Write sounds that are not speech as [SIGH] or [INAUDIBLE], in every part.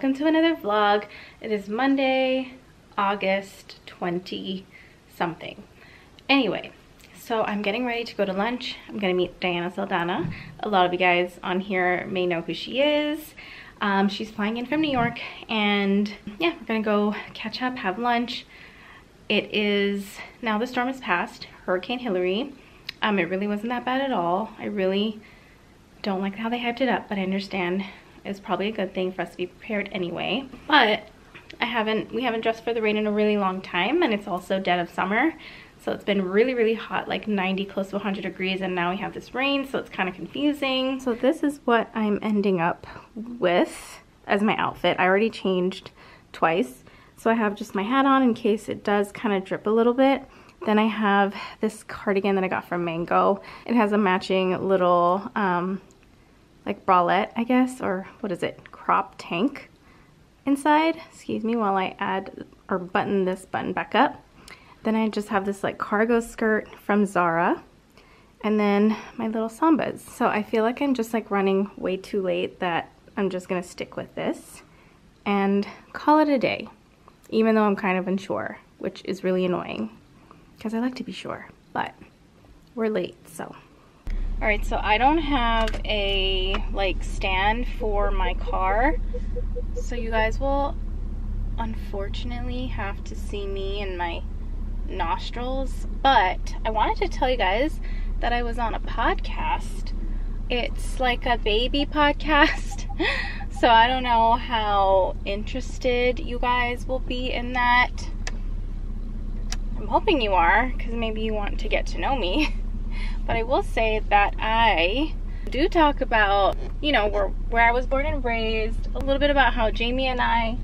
welcome to another vlog. It is Monday, August 20 something. Anyway, so I'm getting ready to go to lunch. I'm gonna meet Diana Saldana. A lot of you guys on here may know who she is. Um, she's flying in from New York and yeah, we're gonna go catch up, have lunch. It is, now the storm has passed, Hurricane Hilary. Um, it really wasn't that bad at all. I really don't like how they hyped it up, but I understand it's probably a good thing for us to be prepared anyway. But I haven't, we haven't dressed for the rain in a really long time and it's also dead of summer. So it's been really, really hot, like 90, close to 100 degrees, and now we have this rain, so it's kind of confusing. So this is what I'm ending up with as my outfit. I already changed twice. So I have just my hat on in case it does kind of drip a little bit. Then I have this cardigan that I got from Mango. It has a matching little, um, like bralette, I guess, or what is it, crop tank inside. Excuse me while I add or button this button back up. Then I just have this like cargo skirt from Zara and then my little sambas. So I feel like I'm just like running way too late that I'm just gonna stick with this and call it a day, even though I'm kind of unsure, which is really annoying because I like to be sure, but we're late, so. All right, so I don't have a like stand for my car, so you guys will unfortunately have to see me and my nostrils, but I wanted to tell you guys that I was on a podcast. It's like a baby podcast. [LAUGHS] so I don't know how interested you guys will be in that. I'm hoping you are because maybe you want to get to know me. [LAUGHS] but I will say that I do talk about, you know, where, where I was born and raised, a little bit about how Jamie and I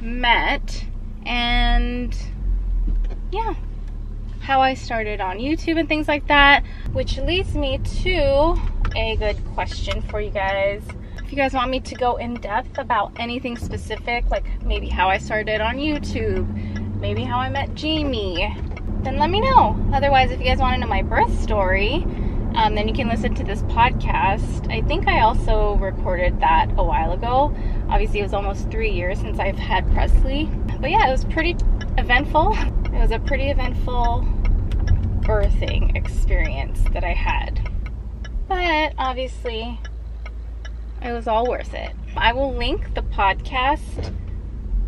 met, and yeah, how I started on YouTube and things like that, which leads me to a good question for you guys. If you guys want me to go in depth about anything specific, like maybe how I started on YouTube, maybe how I met Jamie, then let me know. Otherwise, if you guys want to know my birth story, um, then you can listen to this podcast. I think I also recorded that a while ago. Obviously, it was almost three years since I've had Presley. But yeah, it was pretty eventful. [LAUGHS] It was a pretty eventful birthing experience that I had. But obviously, it was all worth it. I will link the podcast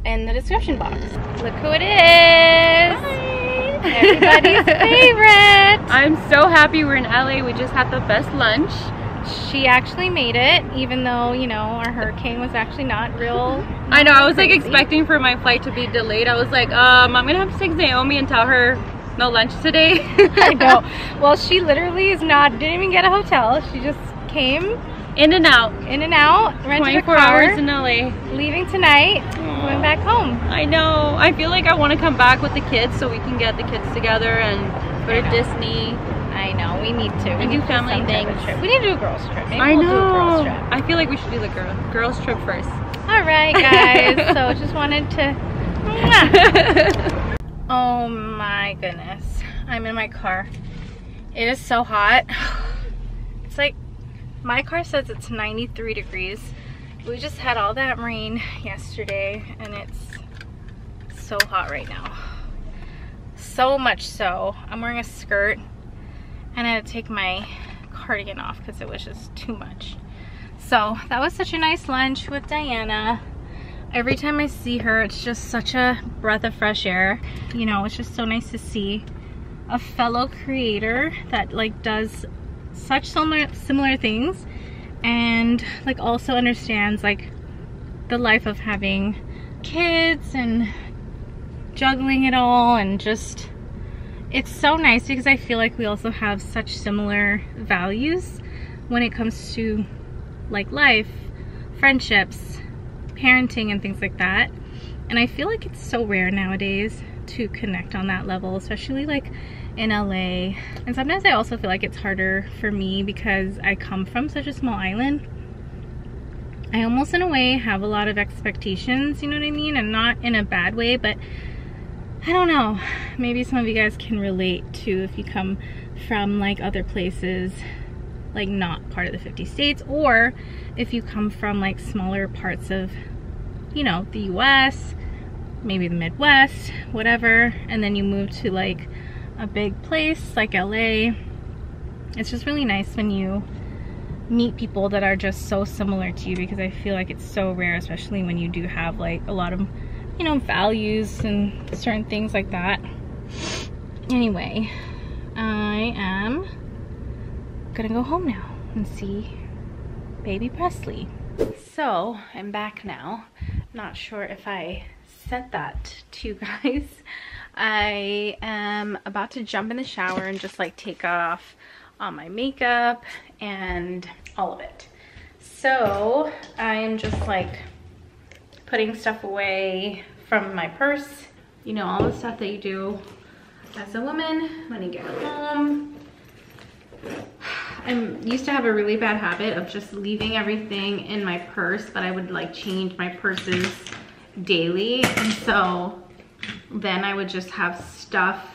in the description box. Look who it is! Everybody's [LAUGHS] favorite! I'm so happy we're in LA. We just had the best lunch. She actually made it, even though, you know, our hurricane was actually not real. I know, I was like expecting for my flight to be delayed. I was like, um, I'm gonna have to text Naomi and tell her no lunch today. [LAUGHS] I know. [LAUGHS] Well, she literally is not, didn't even get a hotel. She just came. In and out. In and out. Rented 24 hours in LA. Leaving tonight. Aww. Going back home. I know. I feel like I want to come back with the kids so we can get the kids together and go to Disney. I know. We need to. We and do family things. We need to do a girls trip. Maybe I we'll know. do a girls trip. I feel like we should do the girl girls trip first. All right, guys. [LAUGHS] so just wanted to. [LAUGHS] oh my goodness. I'm in my car. It is so hot. [SIGHS] It's like, my car says it's 93 degrees. We just had all that rain yesterday and it's so hot right now. So much so, I'm wearing a skirt and I had to take my cardigan off because it was just too much. So that was such a nice lunch with Diana. Every time I see her, it's just such a breath of fresh air. You know, it's just so nice to see a fellow creator that like does such similar similar things and like also understands like the life of having kids and juggling it all and just it's so nice because I feel like we also have such similar values when it comes to like life, friendships, parenting and things like that. And I feel like it's so rare nowadays to connect on that level, especially like in LA. And sometimes I also feel like it's harder for me because I come from such a small island. I almost in a way have a lot of expectations, you know what I mean? And not in a bad way, but I don't know. Maybe some of you guys can relate to if you come from like other places, like not part of the 50 states, or if you come from like smaller parts of you know, the US, maybe the Midwest, whatever, and then you move to like a big place like LA. It's just really nice when you meet people that are just so similar to you because I feel like it's so rare, especially when you do have like a lot of, you know, values and certain things like that. Anyway, I am gonna go home now and see baby Presley. So I'm back now. Not sure if I said that to you guys. I am about to jump in the shower and just like take off all my makeup and all of it. So I'm just like putting stuff away from my purse. You know, all the stuff that you do as a woman when you get home. I used to have a really bad habit of just leaving everything in my purse, but I would like change my purses daily. And so then I would just have stuff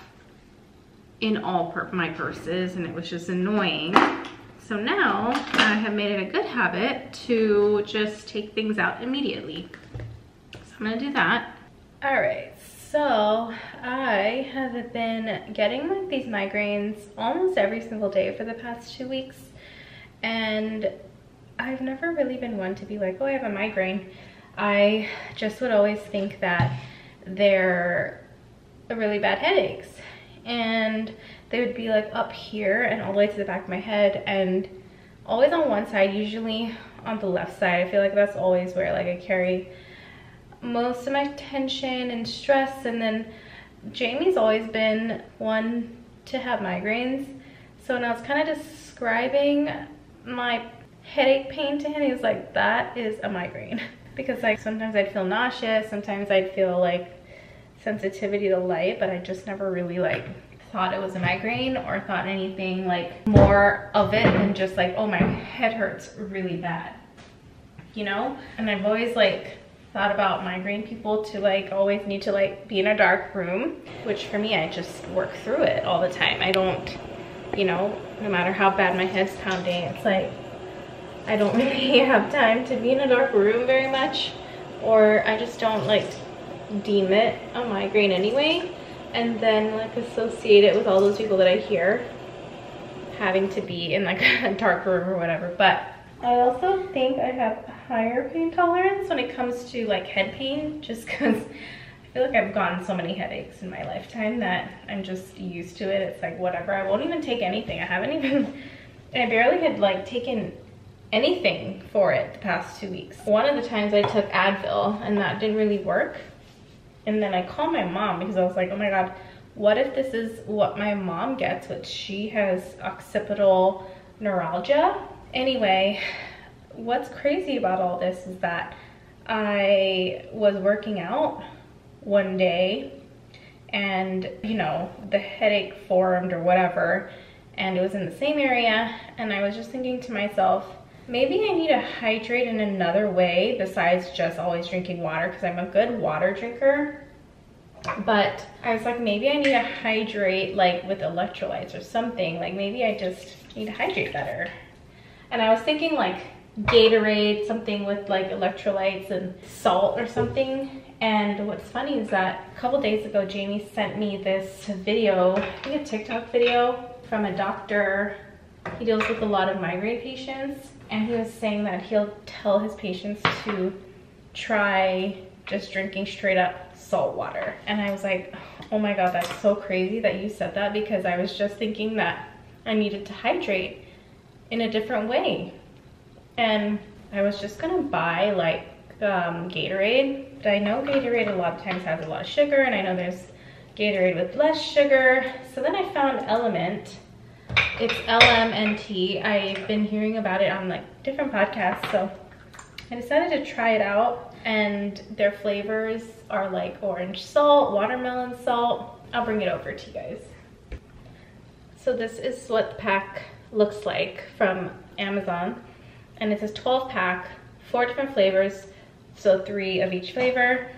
in all my purses and it was just annoying. So now I have made it a good habit to just take things out immediately. So I'm gonna do that. All right, so I have been getting like these migraines almost every single day for the past two weeks. And I've never really been one to be like, oh, I have a migraine. I just would always think that they're really bad headaches. And they would be like up here and all the way to the back of my head and always on one side, usually on the left side. I feel like that's always where like I carry most of my tension and stress. And then Jamie's always been one to have migraines. So now it's kind of describing my headache pain to him. He's like, that is a migraine. [LAUGHS] because like sometimes I'd feel nauseous, sometimes I'd feel like sensitivity to light, but I just never really like thought it was a migraine or thought anything like more of it than just like, oh, my head hurts really bad, you know? And I've always like thought about migraine people to like always need to like be in a dark room, which for me, I just work through it all the time. I don't, you know, no matter how bad my head's pounding, it's like, I don't really [LAUGHS] have time to be in a dark room very much, or I just don't like deem it a migraine anyway and then like associate it with all those people that I hear having to be in like [LAUGHS] a dark room or whatever. But I also think I have higher pain tolerance when it comes to like head pain [LAUGHS] just because I feel like I've gotten so many headaches in my lifetime that I'm just used to it. It's like whatever. I won't even take anything. I haven't even, I barely had like taken anything for it the past two weeks. One of the times I took Advil and that didn't really work. And then I called my mom because I was like, oh my God, what if this is what my mom gets, which she has occipital neuralgia? Anyway, what's crazy about all this is that I was working out one day and you know the headache formed or whatever and it was in the same area and I was just thinking to myself maybe I need to hydrate in another way besides just always drinking water because I'm a good water drinker. But I was like, maybe I need to hydrate like with electrolytes or something. Like maybe I just need to hydrate better. And I was thinking like Gatorade, something with like electrolytes and salt or something. And what's funny is that a couple days ago, Jamie sent me this video, I think a TikTok video from a doctor. He deals with a lot of migraine patients and he was saying that he'll tell his patients to try just drinking straight up salt water. And I was like, oh my God, that's so crazy that you said that because I was just thinking that I needed to hydrate in a different way. And I was just gonna buy like um, Gatorade. But I know Gatorade a lot of times has a lot of sugar and I know there's Gatorade with less sugar. So then I found Element it's LMNT. I've been hearing about it on like different podcasts, so I decided to try it out. And their flavors are like orange salt, watermelon salt. I'll bring it over to you guys. So this is what the pack looks like from Amazon. And it's a 12 pack, four different flavors, so three of each flavor.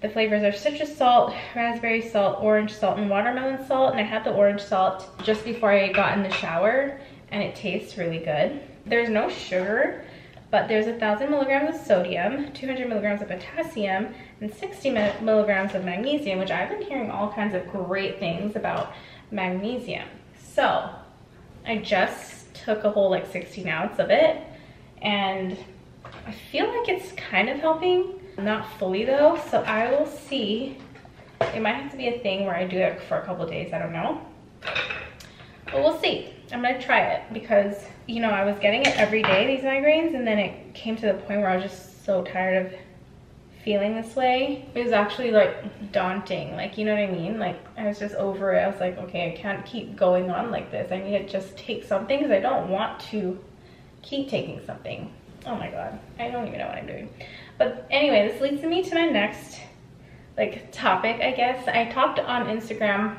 The flavors are citrus salt, raspberry salt, orange salt, and watermelon salt. And I had the orange salt just before I got in the shower and it tastes really good. There's no sugar, but there's a thousand milligrams of sodium, 200 milligrams of potassium, and 60 milligrams of magnesium, which I've been hearing all kinds of great things about magnesium. So I just took a whole like 16 ounce of it and I feel like it's kind of helping, not fully though. So I will see. It might have to be a thing where I do it for a couple days, I don't know. But we'll see. I'm gonna try it because, you know, I was getting it every day, these migraines, and then it came to the point where I was just so tired of feeling this way. It was actually like daunting, like, you know what I mean? Like, I was just over it. I was like, okay, I can't keep going on like this. I need to just take something because I don't want to keep taking something. Oh my God, I don't even know what I'm doing. But anyway, this leads me to my next like topic, I guess. I talked on Instagram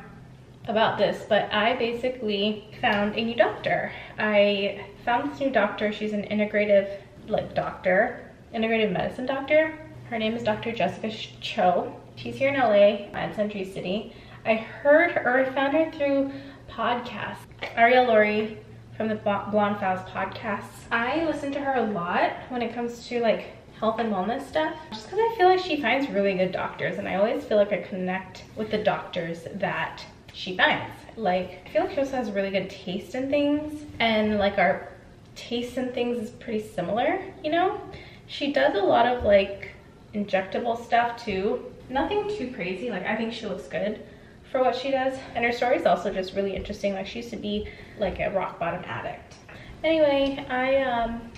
about this, but I basically found a new doctor. I found this new doctor. She's an integrative like doctor, integrative medicine doctor. Her name is Dr. Jessica Cho. She's here in LA at Century City. I heard her, or I found her through podcasts. Arielle Lorre from the Blonde Files podcasts. I listen to her a lot when it comes to like health and wellness stuff just because I feel like she finds really good doctors and I always feel like I connect with the doctors that she finds. Like, I feel like she also has really good taste in things and like our taste in things is pretty similar, you know? She does a lot of like injectable stuff too. Nothing too crazy, like I think she looks good for what she does. And her story is also just really interesting. Like she used to be like a rock bottom addict. Anyway, I um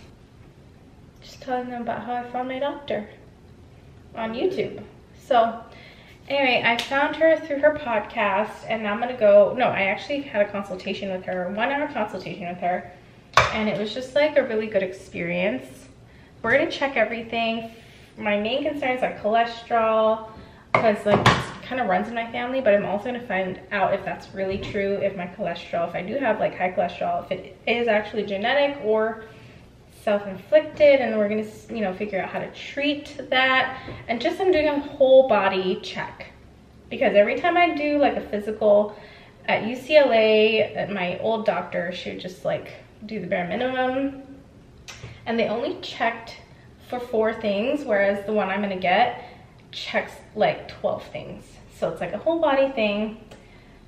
telling them about how I found my doctor on YouTube. So Anyway, I found her through her podcast and I'm gonna go, no, I actually had a consultation with her, one hour consultation with her. And it was just like a really good experience. We're gonna check everything. My main concern is like cholesterol, because like it kind of runs in my family, but I'm also gonna find out if that's really true, if my cholesterol, if I do have like high cholesterol, if it is actually genetic or self-inflicted and we're gonna you know figure out how to treat that. And just I'm doing a whole body check. Because every time I do like a physical at UCLA at my old doctor she would just like do the bare minimum. And they only checked for four things whereas the one I'm gonna get checks like 12 things. So it's like a whole body thing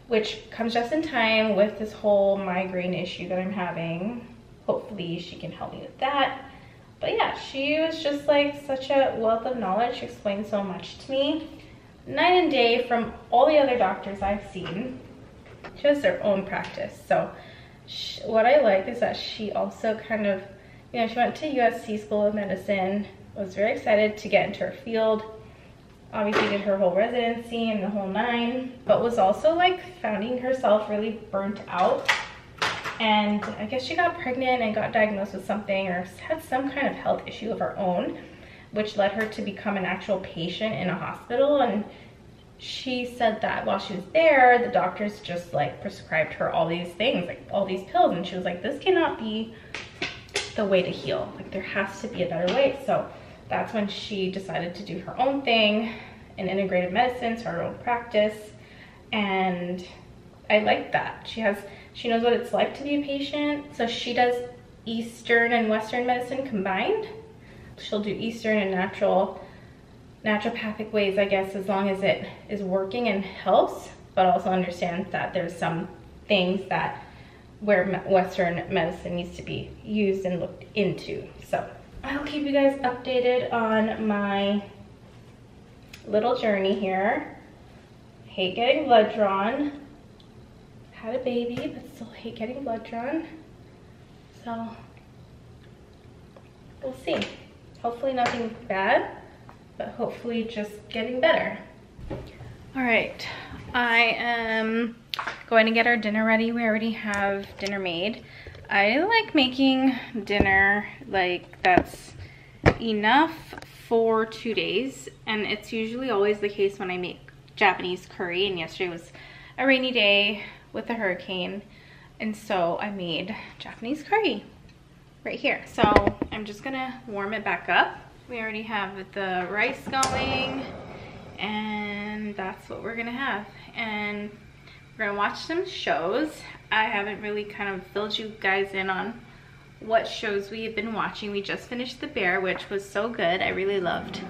which comes just in time with this whole migraine issue that I'm having hopefully she can help me with that. But yeah, she was just like such a wealth of knowledge. She explained so much to me. Night and day from all the other doctors I've seen. She has their own practice. So she, what I like is that she also kind of, you know, she went to USC School of Medicine, was very excited to get into her field. Obviously did her whole residency and the whole nine, but was also like finding herself really burnt out and I guess she got pregnant and got diagnosed with something or had some kind of health issue of her own, which led her to become an actual patient in a hospital. And she said that while she was there, the doctors just like prescribed her all these things, like all these pills. And she was like, this cannot be the way to heal. Like there has to be a better way. So that's when she decided to do her own thing in integrative medicine, start her own practice. And I like that. She has she knows what it's like to be a patient. So she does Eastern and Western medicine combined. She'll do Eastern and natural, naturopathic ways, I guess, as long as it is working and helps, but also understands that there's some things that where Western medicine needs to be used and looked into. So I'll keep you guys updated on my little journey here. Hate getting blood drawn had a baby, but still hate getting blood drawn. So we'll see. Hopefully nothing bad, but hopefully just getting better. All right, I am going to get our dinner ready. We already have dinner made. I like making dinner like that's enough for two days and it's usually always the case when I make Japanese curry and yesterday was a rainy day with the hurricane. And so I made Japanese curry right here. So I'm just gonna warm it back up. We already have the rice going and that's what we're gonna have. And we're gonna watch some shows. I haven't really kind of filled you guys in on what shows we have been watching. We just finished The Bear, which was so good. I really loved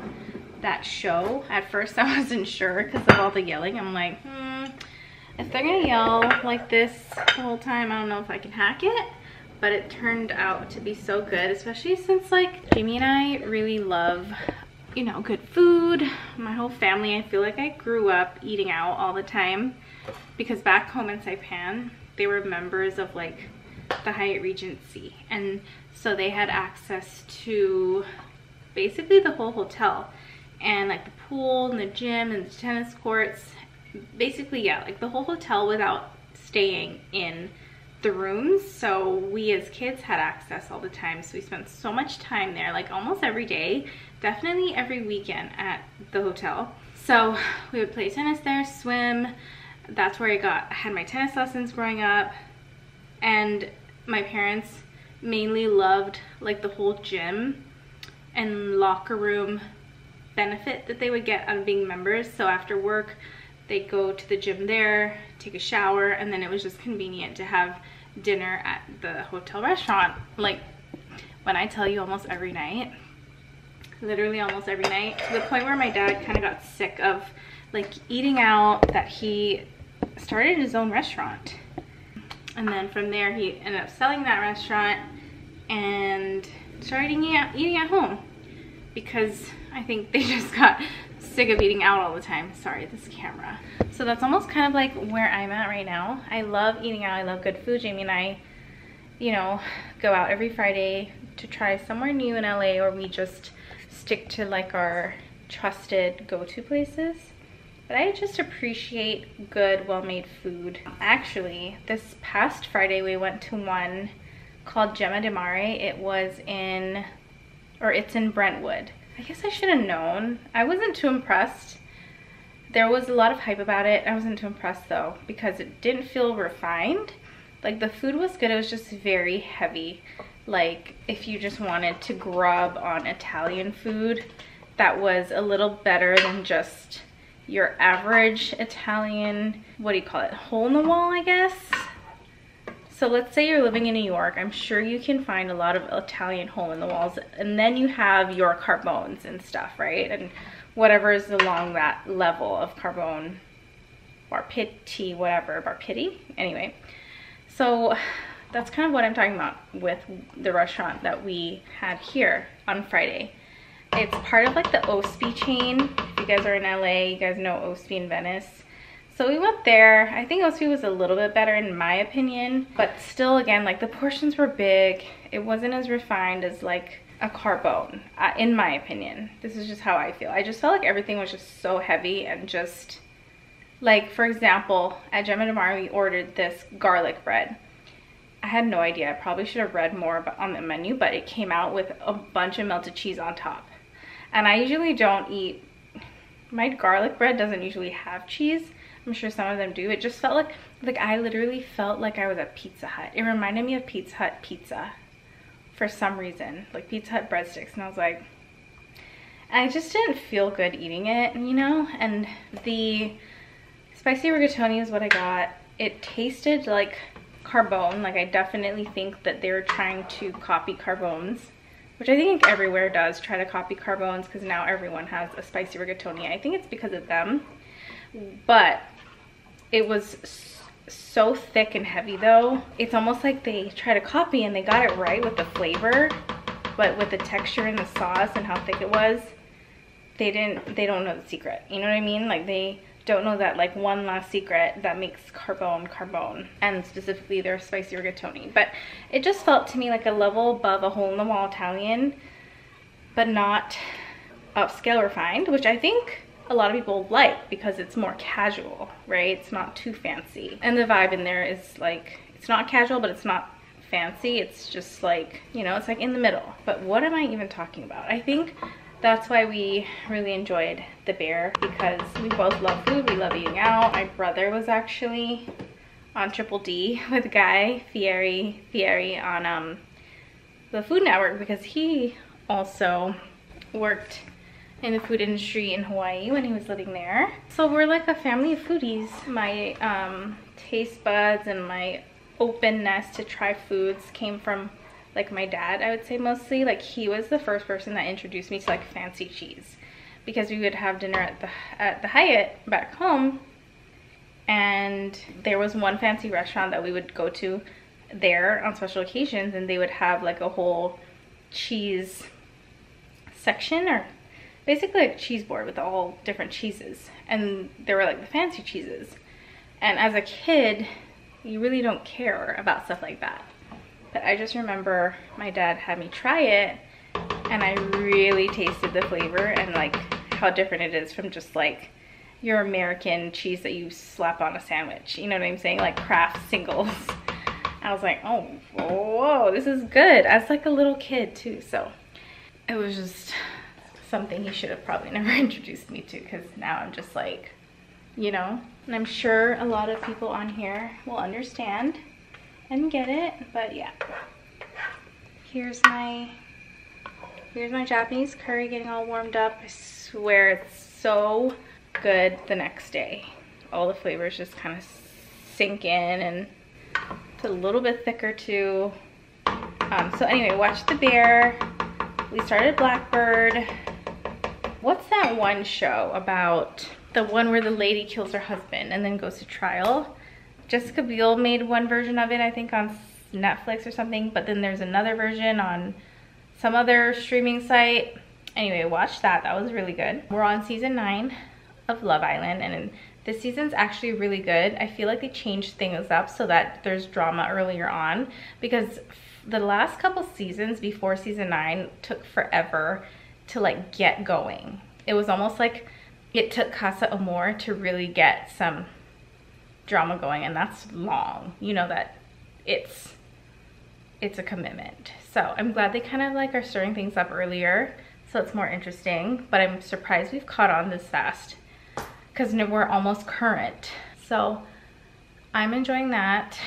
that show. At first [LAUGHS] I wasn't sure because of all the yelling. I'm like, hmm, if they're gonna yell like this the whole time, I don't know if I can hack it. But it turned out to be so good, especially since like Jamie and I really love you know, good food. My whole family, I feel like I grew up eating out all the time because back home in Saipan, they were members of like the Hyatt Regency. And so they had access to basically the whole hotel and like the pool and the gym and the tennis courts. Basically, yeah, like the whole hotel without staying in the rooms. So we as kids had access all the time. So we spent so much time there, like almost every day, definitely every weekend at the hotel. So we would play tennis there, swim, that's where I got, I had my tennis lessons growing up and my parents mainly loved like the whole gym and locker room benefit that they would get out of being members. So after work, they'd go to the gym there, take a shower, and then it was just convenient to have dinner at the hotel restaurant. Like when I tell you almost every night, literally almost every night, to the point where my dad kind of got sick of like eating out that he started his own restaurant. And then from there, he ended up selling that restaurant and started eating at, eating at home because I think they [LAUGHS] just got sick of eating out all the time. Sorry, this camera. So that's almost kind of like where I'm at right now. I love eating out. I love good food. Jamie and I, you know, go out every Friday to try somewhere new in LA or we just stick to like our trusted go-to places but I just appreciate good, well-made food. Actually, this past Friday we went to one called Jemma di Mare. It was in, or it's in Brentwood. I guess I should have known. I wasn't too impressed. There was a lot of hype about it. I wasn't too impressed though because it didn't feel refined. Like the food was good, it was just very heavy. Like if you just wanted to grub on Italian food, that was a little better than just your average Italian, what do you call it, hole in the wall, I guess. So let's say you're living in New York. I'm sure you can find a lot of Italian hole in the walls. And then you have your carbones and stuff, right? And whatever is along that level of carbone, bar pitti, whatever, bar pitti. Anyway, so that's kind of what I'm talking about with the restaurant that we had here on Friday. It's part of like the Ospi chain. If you guys are in LA, you guys know Ospi in Venice. So we went there. I think Ospi was a little bit better in my opinion, but still again, like the portions were big. It wasn't as refined as like a carbone, uh, in my opinion. This is just how I feel. I just felt like everything was just so heavy and just like, for example, at Jemma Mare, we ordered this garlic bread. I had no idea. I probably should have read more on the menu, but it came out with a bunch of melted cheese on top. And I usually don't eat, my garlic bread doesn't usually have cheese. I'm sure some of them do. It just felt like, like I literally felt like I was at Pizza Hut. It reminded me of Pizza Hut pizza for some reason, like Pizza Hut breadsticks. And I was like, I just didn't feel good eating it, you know? And the spicy rigatoni is what I got. It tasted like carbone. Like I definitely think that they were trying to copy carbones which I think everywhere does try to copy Carbones because now everyone has a spicy rigatoni. I think it's because of them, but it was so thick and heavy though. It's almost like they try to copy and they got it right with the flavor, but with the texture and the sauce and how thick it was, they didn't, they don't know the secret. You know what I mean? Like they don't know that like one last secret that makes carbone carbone and specifically their spicy rigatoni but it just felt to me like a level above a hole-in-the-wall italian but not upscale refined which i think a lot of people like because it's more casual right? It's not too fancy. And the vibe in there is like it's not casual but it's not fancy. It's just like you know it's like in the middle. But what am i even talking about? I think that's why we really enjoyed the bear because we both love food. We love eating out. My brother was actually on triple d [LAUGHS] with guy fieri fieri on um the food network because he also worked in the food industry in hawaii when he was living there. So we're like a family of foodies. My um taste buds and my openness to try foods came from like my dad, I would say mostly, like he was the first person that introduced me to like fancy cheese because we would have dinner at the at the Hyatt back home. And there was one fancy restaurant that we would go to there on special occasions and they would have like a whole cheese section or basically a cheese board with all different cheeses and they were like the fancy cheeses and as a kid you really don't care about stuff like that but I just remember my dad had me try it and I really tasted the flavor and like how different it is from just like your American cheese that you slap on a sandwich. You know what I'm saying? Like Kraft singles. [LAUGHS] I was like, oh, whoa, this is good. As like a little kid too. So it was just something he should have probably [LAUGHS] never introduced me to because now I'm just like, you know, and I'm sure a lot of people on here will understand and get it, but yeah. Here's my, here's my Japanese curry getting all warmed up. I swear it's so good the next day. All the flavors just kind of sink in and it's a little bit thicker too. Um, so anyway, watch the bear. We started Blackbird. What's that one show about the one where the lady kills her husband and then goes to trial? Jessica Biel made one version of it, I think on Netflix or something, but then there's another version on some other streaming site. Anyway, watch that. That was really good. We're on season nine of Love Island and this season's actually really good. I feel like they changed things up so that there's drama earlier on because the last couple seasons before season 9 took forever to like get going. It was almost like it took Casa Amor to really get some drama going and that's long. You know that it's it's a commitment. So I'm glad they kind of like are stirring things up earlier so it's more interesting, but I'm surprised we've caught on this fast because we're almost current. So I'm enjoying that.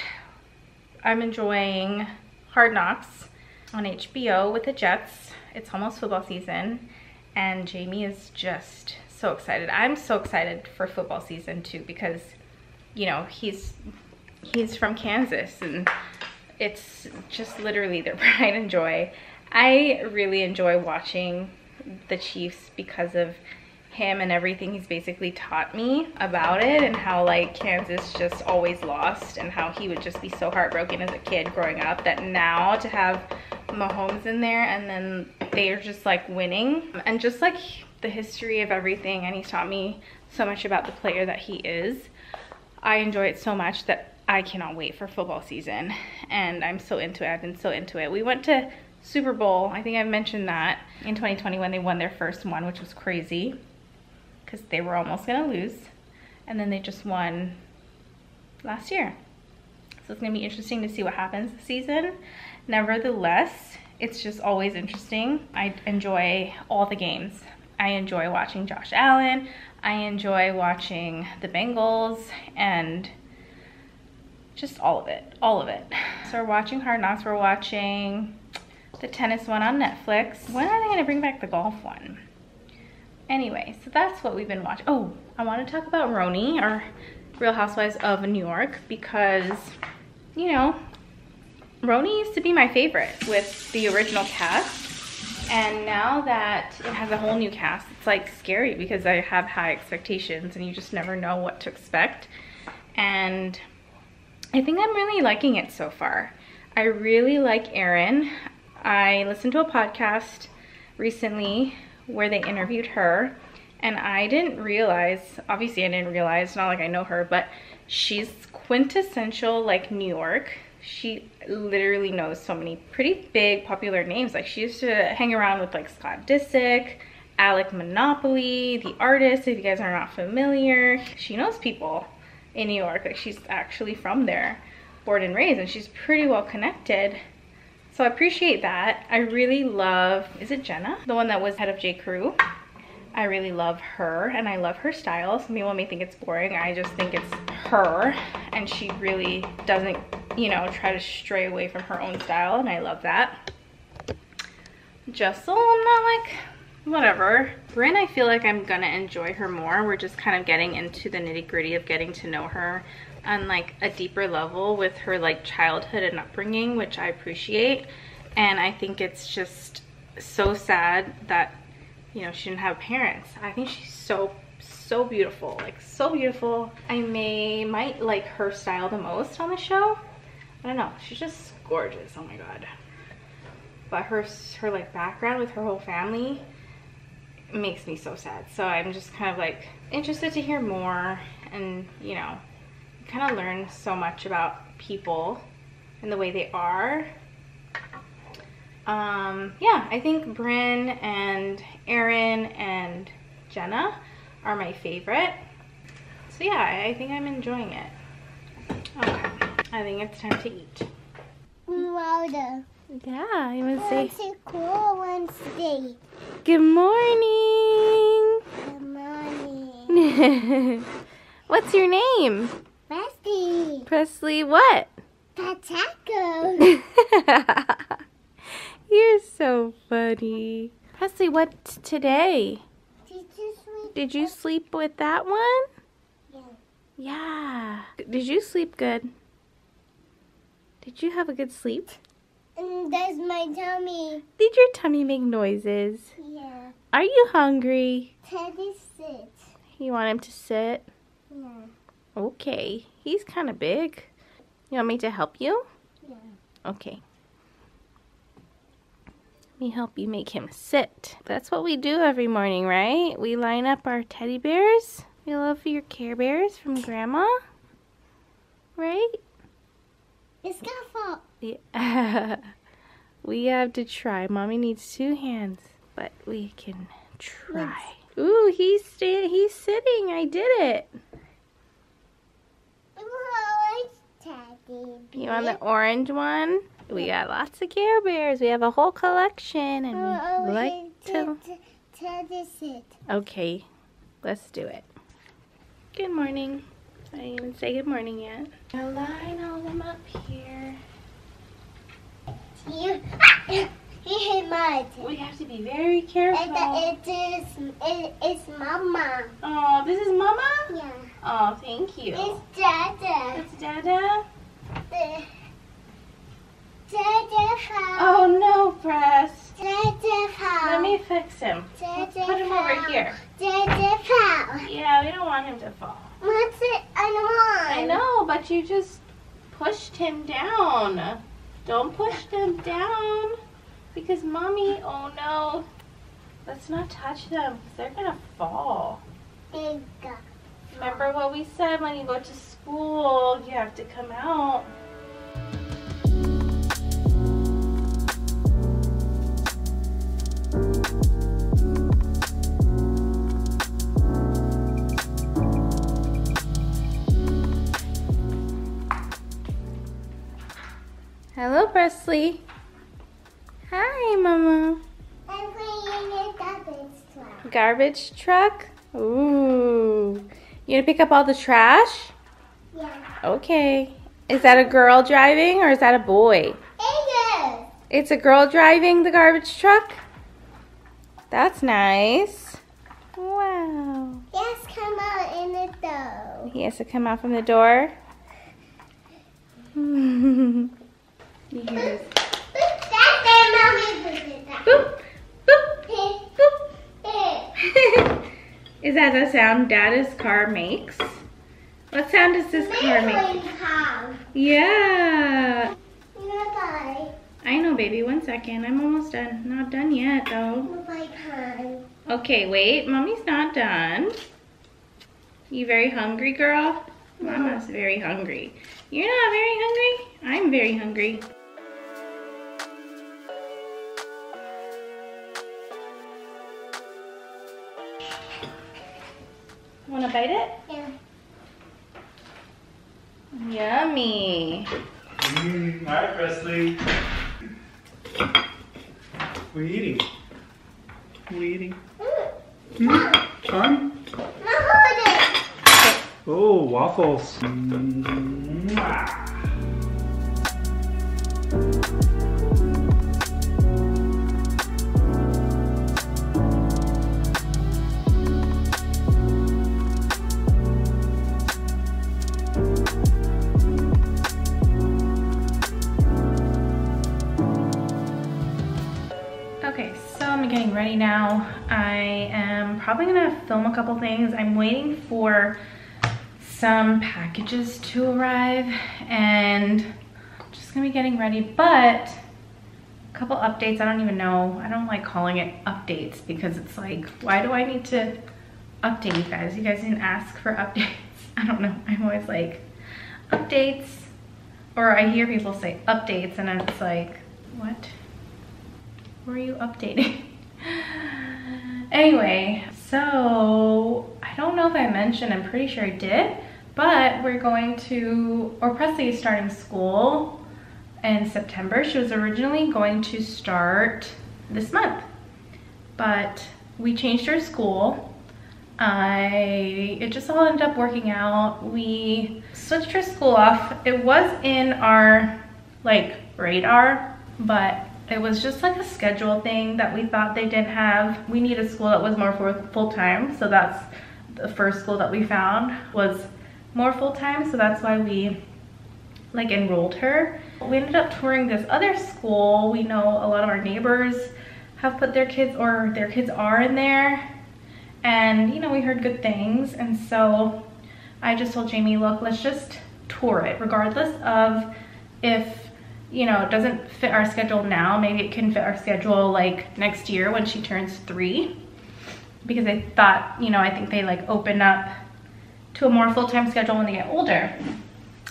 I'm enjoying Hard Knocks on HBO with the Jets. It's almost football season and Jamie is just so excited. I'm so excited for football season too because you know, he's he's from Kansas and it's just literally their [LAUGHS] pride and joy. I really enjoy watching the Chiefs because of him and everything he's basically taught me about it and how like Kansas just always lost and how he would just be so heartbroken as a kid growing up that now to have Mahomes in there and then they're just like winning and just like the history of everything and he's taught me so much about the player that he is. I enjoy it so much that I cannot wait for football season and I'm so into it. I've been so into it. We went to Super Bowl, I think I mentioned that in 2020 when they won their first one, which was crazy because they were almost gonna lose. And then they just won last year. So it's gonna be interesting to see what happens this season. Nevertheless, it's just always interesting. I enjoy all the games. I enjoy watching Josh Allen. I enjoy watching the Bengals and just all of it, all of it. So we're watching Hard Knocks, we're watching the tennis one on Netflix. When are they gonna bring back the golf one? Anyway, so that's what we've been watching. Oh, I want to talk about RHONY, or Real Housewives of New York, because, you know, RHONY used to be my favorite with the original cast. And now that it has a whole new cast, it's like scary because I have high expectations and you just never know what to expect. And I think I'm really liking it so far. I really like Erin. I listened to a podcast recently where they interviewed her and I didn't realize, obviously I didn't realize, not like I know her, but she's quintessential like New York. She literally knows so many pretty big popular names. Like she used to hang around with like Scott Disick, Alec Monopoly, the artist, if you guys are not familiar. She knows people in New York. Like she's actually from there, born and raised, and she's pretty well connected. So I appreciate that. I really love, is it Jenna? The one that was head of J. Crew. I really love her and I love her style. Some people may think it's boring. I just think it's her and she really doesn't, you know, try to stray away from her own style and I love that. Jessel, I'm not like, whatever. Brynn, I feel like I'm gonna enjoy her more. We're just kind of getting into the nitty gritty of getting to know her on like a deeper level with her like childhood and upbringing, which I appreciate. And I think it's just so sad that, you know, she didn't have parents. I think she's so, so beautiful. Like, so beautiful. I may, might like her style the most on the show. I don't know. She's just gorgeous. Oh my god. But her, her like background with her whole family makes me so sad. So I'm just kind of like interested to hear more and, you know, kind of learn so much about people and the way they are. Um, yeah, I think Brynn and Erin and Jenna are my favorite. So yeah, I think I'm enjoying it. Okay, I think it's time to eat. Louder. Yeah, you want to say It's a cool Wednesday. good morning? Good morning. [LAUGHS] What's your name? Bestie. Presley what? Pataco. [LAUGHS] You're so funny. Presley, what today? Did you sleep? Did you sleep with that one? Yeah. Yeah. Did you sleep good? Did you have a good sleep? Mm, and there's my tummy. Did your tummy make noises? Yeah. Are you hungry? Teddy sit. You want him to sit? Yeah. Okay. He's kind of big. You want me to help you? Yeah. Okay. Let me help you make him sit. That's what we do every morning, right? We line up our teddy bears. We love your Care Bears from Grandma. Right? It's gonna fall. Yeah. [LAUGHS] we have to try. Mommy needs two hands, but we can try. Ooh, he's he's sitting. I did it. You want the orange one? We got lots of Care Bears. We have a whole collection, and Oh, we oh, like to. Ted- Teddy sit. Okay, let's do it. Good morning. I didn't even say good morning yet. I'll line all them up here. You. Ah, he hit mud. We have to be very careful. It, it is. It, it's Mama. Oh, this is Mama? Yeah. Oh, thank you. It's Dada. It's Dada. The Dada fell. Oh no, Press. Let me fix him. Put him over here. Yeah, we don't want him to fall. What's it? I don't I know, but you just pushed him down. Don't push them down. Because mommy, oh no. Let's not touch them they're going to fall. Big. Remember we said when you go to school, you have to come out. Hello, Presley. Hi, Mama. I'm playing a garbage truck. Garbage truck? Ooh. You gonna pick up all the trash? Yeah. Okay. Is that a girl driving or is that a boy? It is. It's a girl driving the garbage truck? That's nice. Wow. Yes, come out in the door. He has to come out from the door. [LAUGHS] you hear this? That's mommy put it. Boop, boop, boop. [LAUGHS] Is that the sound Dada's car makes? What sound does this car make? Yeah. I know, baby. One second. I'm almost done. Not done yet, though. Okay, wait. Mommy's not done. You very hungry, girl? Mama's very hungry. You're not very hungry? I'm very hungry. Wanna bite it? Yeah. Yummy. Mm, all right, Presley. What are you eating? What are you eating? Mm. Hmm? Fun? Now hold. Oh, waffles. Mm, ah. Ready now. I am probably gonna film a couple things. I'm waiting for some packages to arrive and I'm just gonna be getting ready, but a couple updates, I don't even know. I don't like calling it updates because it's like, why do I need to update you guys? You guys didn't ask for [LAUGHS] updates. I don't know, I'm always like, updates, or I hear people say updates and it's like, what? Were you updating? [LAUGHS] anyway, so I don't know if I mentioned, I'm pretty sure I did, but we're going to, or Presley is starting school in September. She was originally going to start this month, but we changed her school. I, it just all ended up working out. We switched her school off. It was in our like radar, but it was just like a schedule thing that we thought they didn't have. We need a school that was more full-time, so that's the first school that we found was more full-time, so that's why we like enrolled her. We ended up touring this other school. We know a lot of our neighbors have put their kids or their kids are in there and you know we heard good things and so I just told Jamie look let's just tour it regardless of if you know, it doesn't fit our schedule now. Maybe it can fit our schedule like next year when she turns three. Because I thought, you know, I think they like open up to a more full-time schedule when they get older.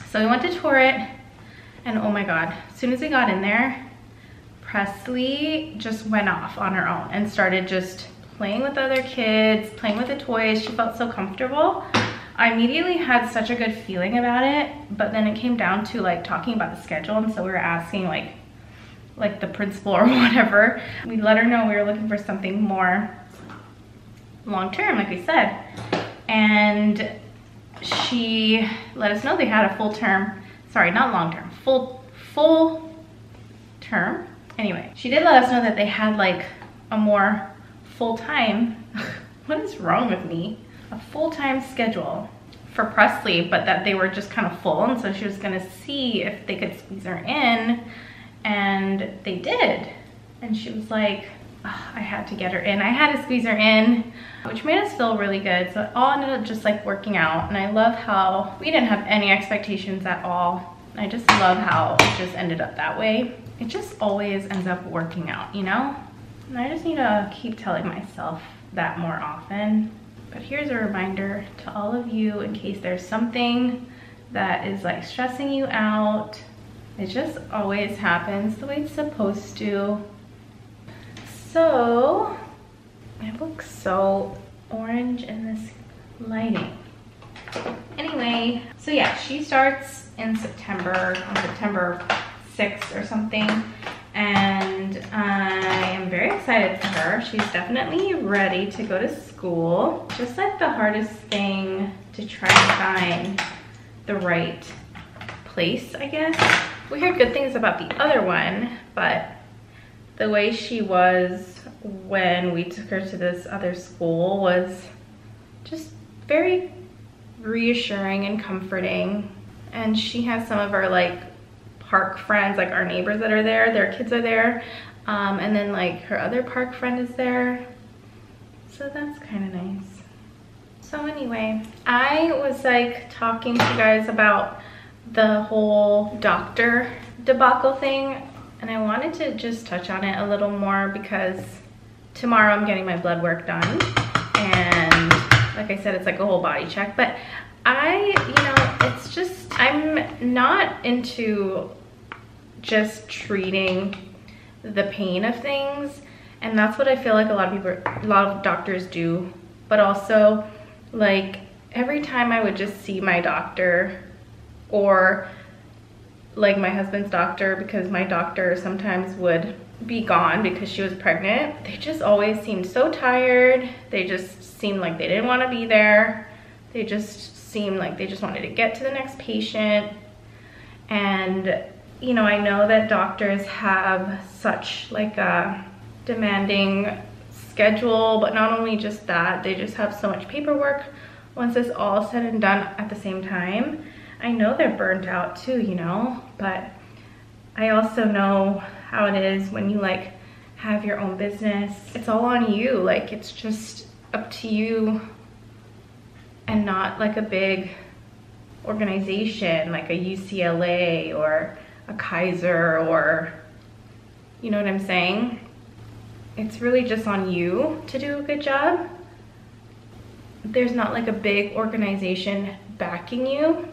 So we went to tour it and oh my God, as soon as we got in there, Presley just went off on her own and started just playing with other kids, playing with the toys. She felt so comfortable. I immediately had such a good feeling about it, but then it came down to like talking about the schedule and so we were asking like like the principal or [LAUGHS] whatever. We let her know we were looking for something more long term like we said. And she let us know they had a full term, sorry, not long term, full full term. Anyway, she did let us know that they had like a more full time, [LAUGHS] what is wrong with me? A full-time schedule for Presley, but that they were just kind of full. And so she was gonna see if they could squeeze her in and they did. And she was like, oh, I had to get her in. I had to squeeze her in, which made us feel really good. So it all ended up just like working out. And I love how we didn't have any expectations at all. I just love how it just ended up that way. It just always ends up working out, you know? And I just need to keep telling myself that more often but here's a reminder to all of you in case there's something that is like stressing you out. It just always happens the way it's supposed to. So, it looks so orange in this lighting. Anyway, so yeah, she starts in September, on September 6th or something and I am very excited for her. She's definitely ready to go to school. Just like the hardest thing to try to find the right place, I guess. We heard good things about the other one, but the way she was when we took her to this other school was just very reassuring and comforting. And she has some of our like park friends, like our neighbors that are there, their kids are there. Um, and then like her other park friend is there. So that's kind of nice. So anyway, I was like talking to you guys about the whole doctor debacle thing and I wanted to just touch on it a little more because tomorrow I'm getting my blood work done and like I said it's like a whole body check but I you know it's just I'm not into just treating the pain of things. And that's what I feel like a lot of people a lot of doctors do. But also like every time I would just see my doctor or like my husband's doctor because my doctor sometimes would be gone because she was pregnant they just always seemed so tired. They just seemed like they didn't want to be there. They just seemed like they just wanted to get to the next patient. And, you know, I know that doctors have such like a demanding schedule, but not only just that, they just have so much paperwork once it's all said and done at the same time. I know they're burnt out too, you know, but I also know how it is when you like have your own business. It's all on you. Like it's just up to you and not like a big organization like a UCLA or a Kaiser or you know what I'm saying? It's really just on you to do a good job. There's not like a big organization backing you.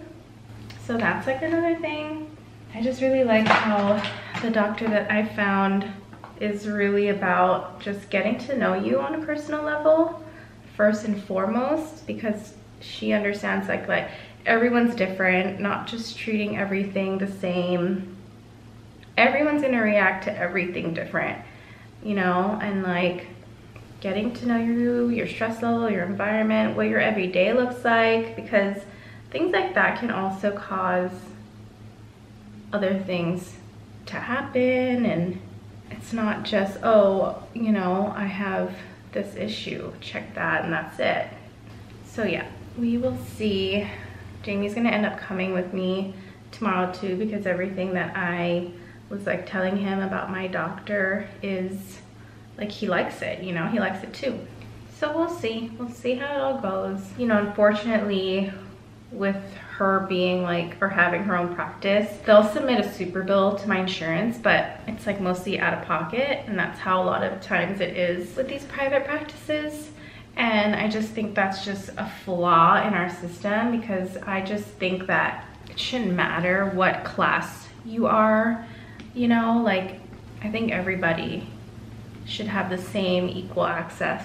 So that's like another thing. I just really like how the doctor that I found is really about just getting to know you on a personal level first and foremost because she understands like like everyone's different, not just treating everything the same. Everyone's gonna react to everything different, you know, and like getting to know you, your stress level, your environment, what your everyday looks like, because things like that can also cause other things to happen and it's not just, oh, you know, I have this issue, check that and that's it. So yeah, we will see. Jamie's gonna end up coming with me tomorrow too because everything that I was like telling him about my doctor is like he likes it, you know, he likes it too. So we'll see, we'll see how it all goes. You know, unfortunately with her being like, or having her own practice, they'll submit a super bill to my insurance, but it's like mostly out of pocket. And that's how a lot of times it is with these private practices. And I just think that's just a flaw in our system because I just think that it shouldn't matter what class you are, you know, like I think everybody should have the same equal access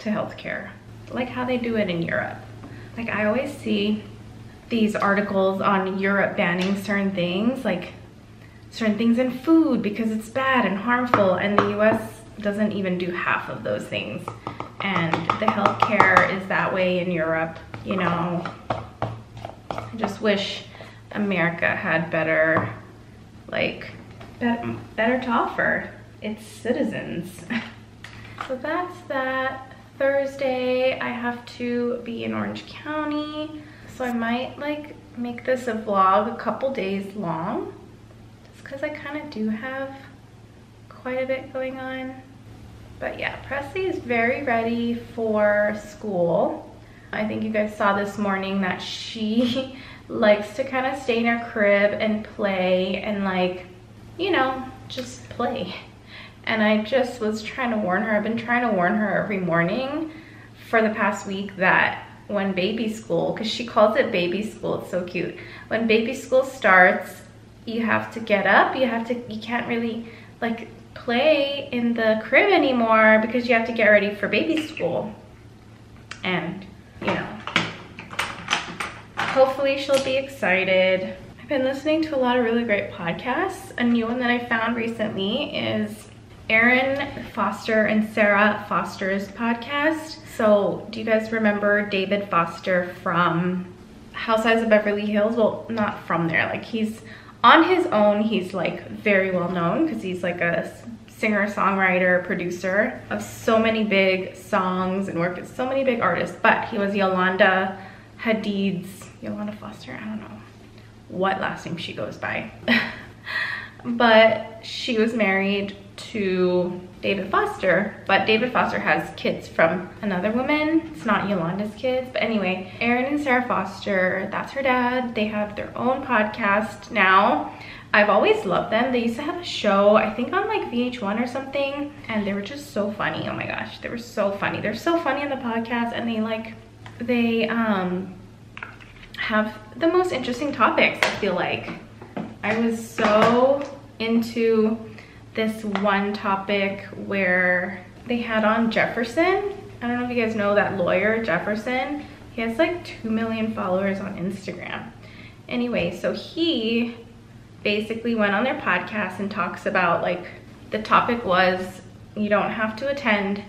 to healthcare, like how they do it in Europe. Like I always see these articles on Europe banning certain things, like certain things in food because it's bad and harmful, and the US doesn't even do half of those things. And the healthcare is that way in Europe, you know. I just wish America had better, like, better, mm. better to offer its citizens. [LAUGHS] so that's that. Thursday, I have to be in Orange County. So I might like make this a vlog a couple days long. Just cause I kind of do have quite a bit going on. But yeah, Presley is very ready for school. I think you guys saw this morning that she [LAUGHS] likes to kind of stay in her crib and play and like, you know, just play. And I just was trying to warn her, I've been trying to warn her every morning for the past week that when baby school, because she calls it baby school, it's so cute. When baby school starts, you have to get up, you have to, you can't really like play in the crib anymore because you have to get ready for baby school. And, you know, hopefully she'll be excited. I've been listening to a lot of really great podcasts. A new one that I found recently is Erin Foster and Sarah Foster's podcast. So do you guys remember David Foster from Housewives of Beverly Hills? Well, not from there. Like he's on his own, he's like very well known because he's like a singer, songwriter, producer of so many big songs and worked with so many big artists. But he was Yolanda Hadid's, Yolanda Foster, I don't know what last name she goes by. [LAUGHS] but she was married to David Foster, but David Foster has kids from another woman. It's not Yolanda's kids, but anyway, Erin and Sarah Foster, that's her dad. They have their own podcast now. I've always loved them. They used to have a show, I think on like VH1 or something, and they were just so funny. Oh my gosh, they were so funny. They're so funny on the podcast and they like, they um have the most interesting topics, I feel like. I was so into this one topic where they had on Jefferson. I don't know if you guys know that lawyer, Jefferson. He has like 2 million followers on Instagram. Anyway, so he basically went on their podcast and talks about like, the topic was you don't have to attend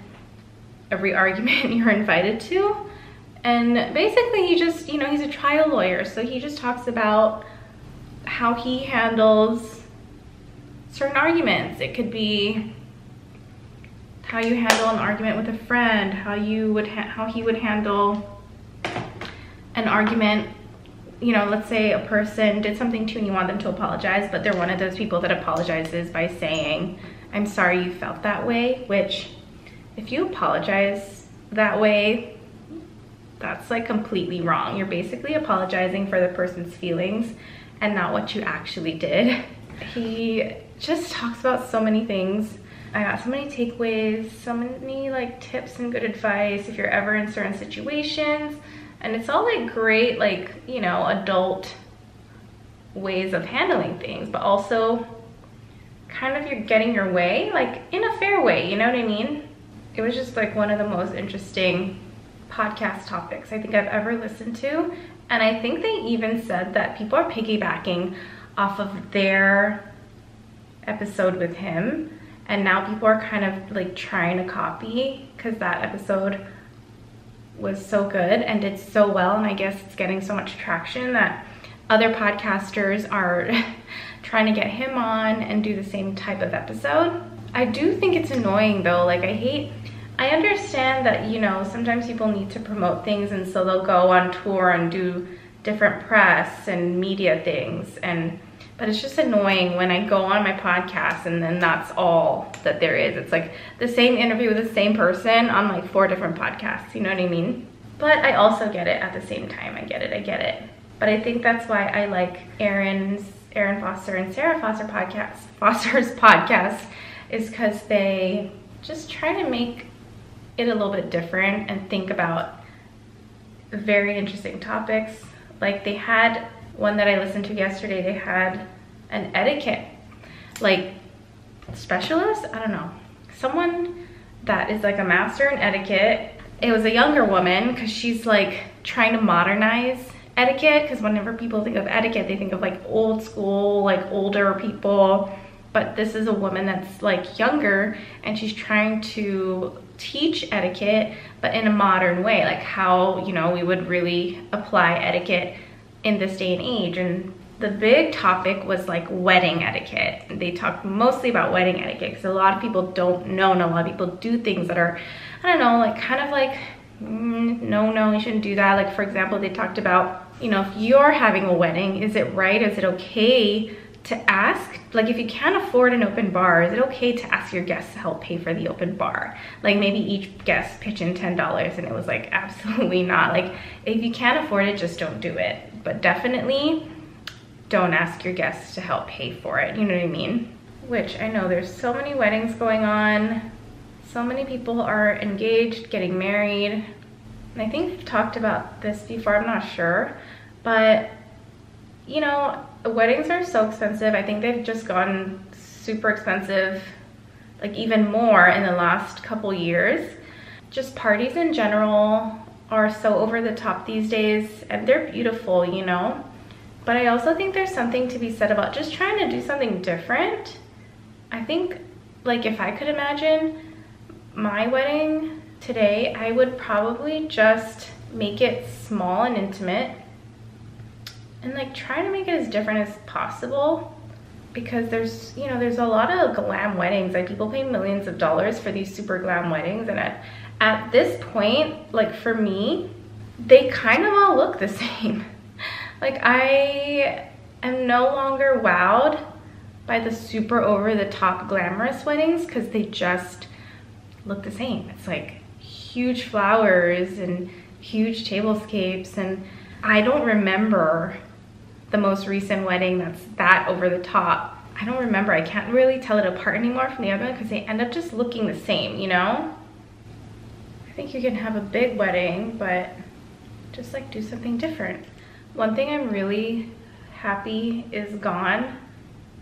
every [LAUGHS] argument you're invited to. And basically he just, you know, he's a trial lawyer. So he just talks about how he handles certain arguments. It could be how you handle an argument with a friend, how you would how he would handle an argument. You know, let's say a person did something to you and you want them to apologize, but they're one of those people that apologizes by saying, I'm sorry you felt that way, which if you apologize that way, that's like completely wrong. You're basically apologizing for the person's feelings and not what you actually did. He just talks about so many things. I got so many takeaways, so many like tips and good advice if you're ever in certain situations. And it's all like great, like, you know, adult ways of handling things, but also kind of you're getting your way, like in a fair way, you know what I mean? It was just like one of the most interesting podcast topics I think I've ever listened to. And I think they even said that people are piggybacking off of their episode with him. And now people are kind of like trying to copy because that episode was so good and did so well. And I guess it's getting so much traction that other podcasters are [LAUGHS] trying to get him on and do the same type of episode. I do think it's annoying though. Like I hate I understand that, you know, sometimes people need to promote things and so they'll go on tour and do different press and media things and but it's just annoying when I go on my podcast and then that's all that there is. It's like the same interview with the same person on like four different podcasts, you know what I mean? But I also get it at the same time. I get it, I get it. But I think that's why I like Erin's, Erin Foster and Sarah Foster podcast, [LAUGHS] Foster's podcast is because they just try to make it a little bit different and think about very interesting topics. Like they had one that I listened to yesterday, they had an etiquette like specialist, I don't know, someone that is like a master in etiquette. It was a younger woman because she's like trying to modernize etiquette because whenever people think of etiquette, they think of like old school, like older people. But this is a woman that's like younger and she's trying to teach etiquette, but in a modern way, like how, you know, we would really apply etiquette in this day and age. And the big topic was like wedding etiquette. They talked mostly about wedding etiquette because a lot of people don't know and a lot of people do things that are, I don't know, like kind of like, mm, no, no, you shouldn't do that. Like for example, they talked about, you know, if you're having a wedding, is it right? Is it okay to ask, like if you can't afford an open bar, is it okay to ask your guests to help pay for the open bar? Like maybe each guest pitch in $10 and it was like, [LAUGHS] absolutely not. Like if you can't afford it, just don't do it. But definitely don't ask your guests to help pay for it, you know what I mean? Which I know there's so many weddings going on. So many people are engaged, getting married. And I think we've talked about this before, I'm not sure. But, you know, weddings are so expensive. I think they've just gotten super expensive, like even more in the last couple years. Just parties in general are so over the top these days and they're beautiful, you know? But I also think there's something to be said about just trying to do something different. I think like if I could imagine my wedding today, I would probably just make it small and intimate and like try to make it as different as possible because there's you know there's a lot of glam weddings like people pay millions of dollars for these super glam weddings and at, at this point like for me they kind of all look the [LAUGHS] same. Like i am no longer wowed by the super over the top glamorous weddings because they just look the same. It's like huge flowers and huge tablescapes and i don't remember the most recent wedding that's that over the top. I don't remember, I can't really tell it apart anymore from the other one because they end up just looking the same, you know? I think you can have a big wedding, but just like do something different. One thing I'm really happy is gone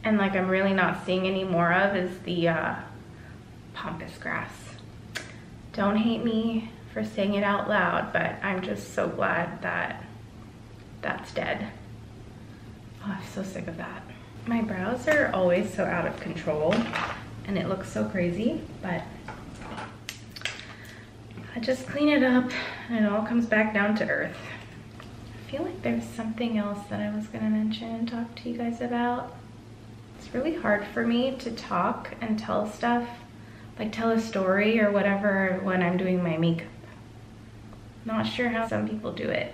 and like I'm really not seeing any more of is the uh, pampas grass. Don't hate me for saying it out loud, but I'm just so glad that that's dead. Oh, I'm so sick of that. My brows are always so out of control and it looks so crazy, but I just clean it up and it all comes back down to earth. I feel like there's something else that I was gonna mention and talk to you guys about. It's really hard for me to talk and tell stuff, like tell a story or whatever when I'm doing my makeup. Not sure how some people do it.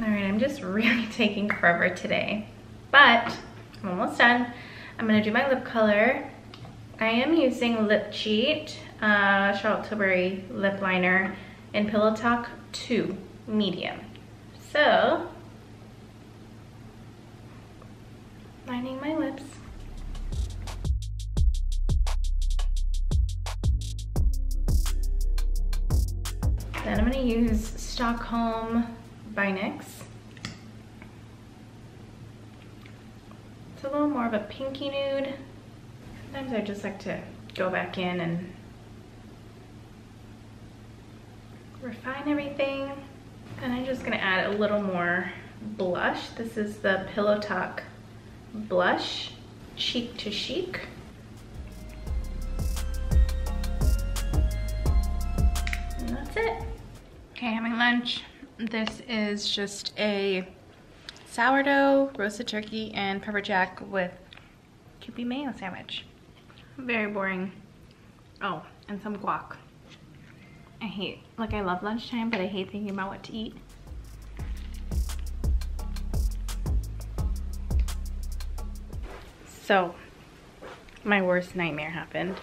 All right, I'm just [LAUGHS] really taking forever today but I'm almost done. I'm gonna do my lip color I am using Lip Cheat uh, Charlotte Tilbury lip liner in Pillow Talk 2 medium. So, lining my lips. Then I'm gonna use Stockholm by NYX. It's a little more of a pinky nude. Sometimes I just like to go back in and refine everything. And I'm just gonna add a little more blush. This is the Pillow Talk blush, Cheek to cheek. And that's it. Okay, having lunch. This is just a sourdough, roasted turkey, and pepper jack with Kewpie mayo sandwich. Very boring. Oh, and some guac. I hate, like I love lunchtime, but I hate thinking about what to eat. So, my worst nightmare happened.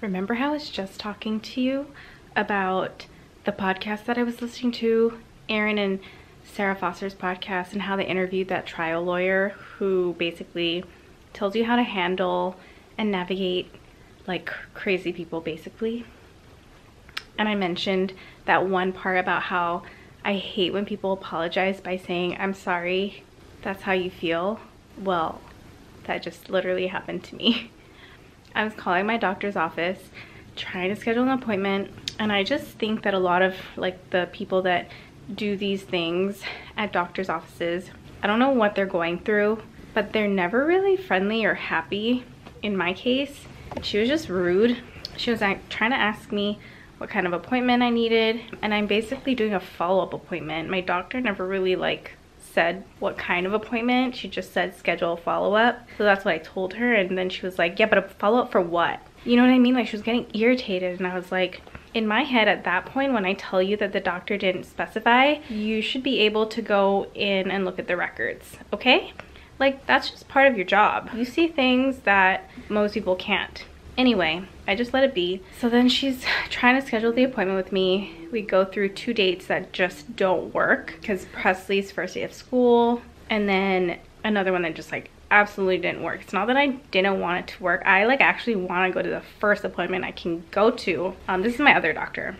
Remember how I was just talking to you about the podcast that I was listening to, Erin and Sarah Foster's podcast, and how they interviewed that trial lawyer who basically tells you how to handle and navigate like crazy people, basically. And I mentioned that one part about how I hate when people apologize by saying, I'm sorry, that's how you feel. Well, that just literally happened to me. [LAUGHS] I was calling my doctor's office trying to schedule an appointment and I just think that a lot of like the people that do these things at doctor's offices, I don't know what they're going through, but they're never really friendly or happy in my case. She was just rude. She was like, trying to ask me what kind of appointment I needed and I'm basically doing a follow-up appointment. My doctor never really like said what kind of appointment. She just said schedule a follow-up. So that's what I told her and then she was like, yeah, but a follow-up for what? You know what I mean? Like she was getting irritated and I was like, in my head at that point when I tell you that the doctor didn't specify, you should be able to go in and look at the records, okay? Like that's just part of your job. You see things that most people can't. Anyway, I just let it be. So then she's [LAUGHS] trying to schedule the appointment with me. We go through two dates that just don't work because Presley's first day of school and then another one that just like absolutely didn't work. It's not that I didn't want it to work. I like actually want to go to the first appointment I can go to. Um, this is my other doctor.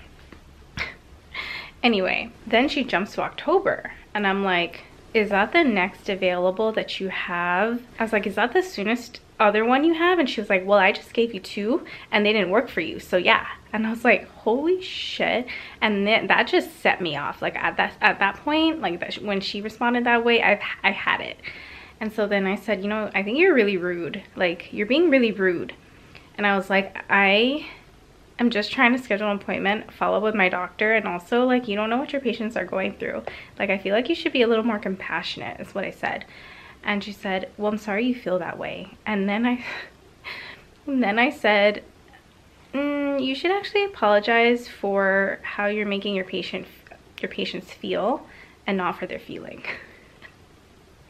anyway, then she jumps to October and I'm like, is that the next available that you have? I was like, is that the soonest other one you have? And she was like, well, I just gave you two and they didn't work for you. So yeah. And I was like, holy shit. And then that just set me off. Like at that, at that point, like that, when she responded that way, I've, I had it. And so then I said, you know, I think you're really rude. Like you're being really rude. And I was like, I am just trying to schedule an appointment, follow up with my doctor, and also like you don't know what your patients are going through. Like I feel like you should be a little more compassionate is what I said. And she said, well, I'm sorry you feel that way. And then I, [LAUGHS] and then I said, mm, you should actually apologize for how you're making your patient, your patients feel and not for their feeling.